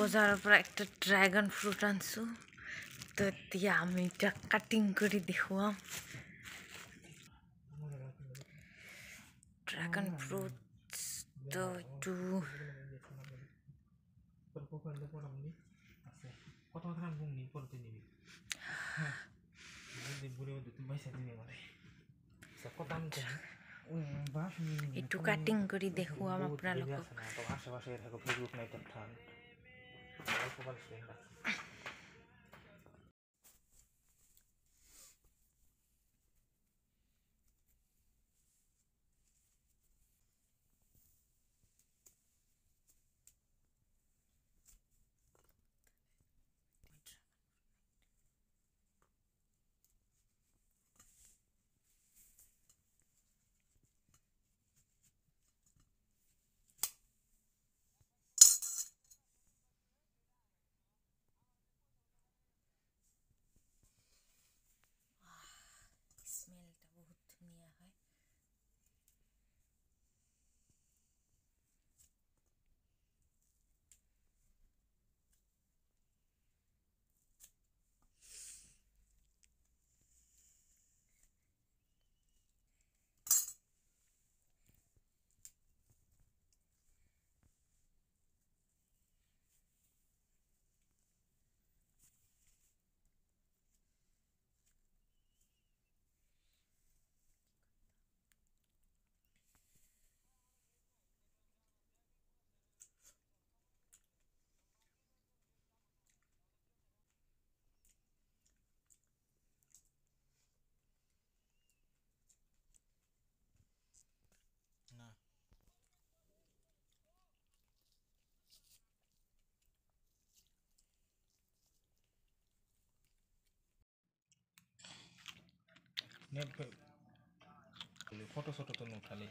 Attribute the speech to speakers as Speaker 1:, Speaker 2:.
Speaker 1: বজাৰৰ পৰা একটা ড্ৰাগন ফ্ৰুট আনছোঁ। তো এতিয়া আমি এতিয়া কাটিং কৰি দেখুৱাম। ড্ৰাগন ফ্ৰুট তো
Speaker 2: বাস
Speaker 1: এইটো কাটিং কৰি দেখুৱাম আপোনালোকক। 你把它
Speaker 2: 吹 ফটো ফটো তো নুঠালি